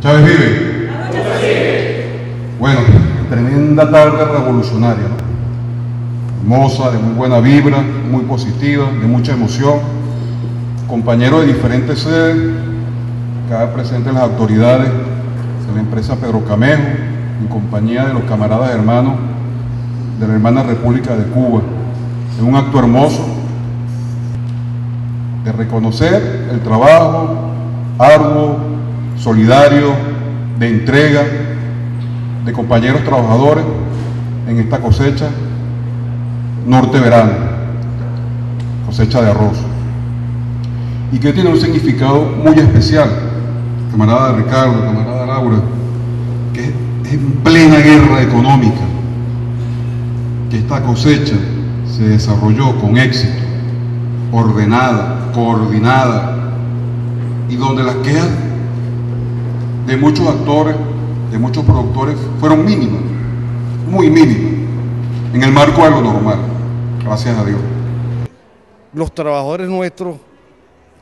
Chávez vive. Bueno, tremenda tarde revolucionaria, hermosa, de muy buena vibra, muy positiva, de mucha emoción. Compañeros de diferentes sedes, acá presentes las autoridades de la empresa Pedro Camejo, en compañía de los camaradas hermanos de la hermana República de Cuba. Es un acto hermoso de reconocer el trabajo arduo, solidario, de entrega de compañeros trabajadores en esta cosecha norte-verano, cosecha de arroz, y que tiene un significado muy especial, camarada Ricardo, camarada Laura, que es en plena guerra económica, que esta cosecha se desarrolló con éxito, ordenada, coordinada, y donde las quejas de muchos actores, de muchos productores, fueron mínimas, muy mínimas, en el marco de lo normal, gracias a Dios. Los trabajadores nuestros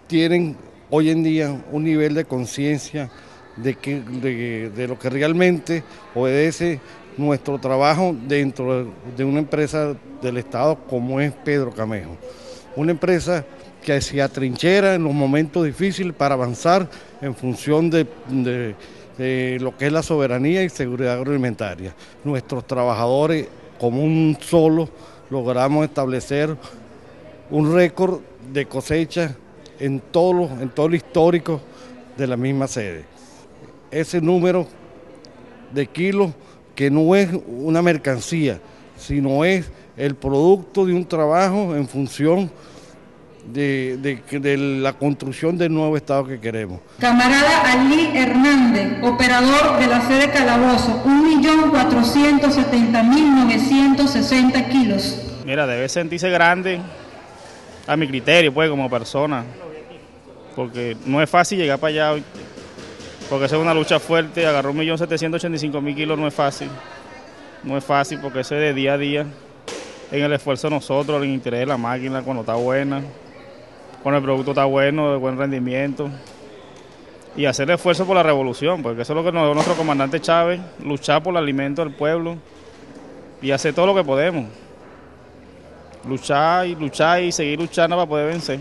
tienen hoy en día un nivel de conciencia de, de, de lo que realmente obedece nuestro trabajo dentro de una empresa del Estado como es Pedro Camejo. Una empresa que se atrinchera en los momentos difíciles para avanzar en función de, lo que es la soberanía y seguridad agroalimentaria. Nuestros trabajadores, como un solo, logramos establecer un récord de cosecha en todo, lo, en todo lo histórico de la misma sede. Ese número de kilos que no es una mercancía, sino es el producto de un trabajo en función de, de, de, la construcción del nuevo Estado que queremos. Camarada Ali Hernández, operador de la sede Calabozo, 1.470.960 kilos. Mira, debe sentirse grande a mi criterio, pues, como persona, porque no es fácil llegar para allá, porque es una lucha fuerte, agarró 1.785.000 kilos, no es fácil, no es fácil porque eso es de día a día, en el esfuerzo de nosotros, en el interés de la máquina, cuando está buena, cuando el producto está bueno, de buen rendimiento, y hacer esfuerzo por la revolución, porque eso es lo que nos nuestro comandante Chávez, luchar por el alimento del pueblo y hacer todo lo que podemos. Luchar y luchar y seguir luchando para poder vencer.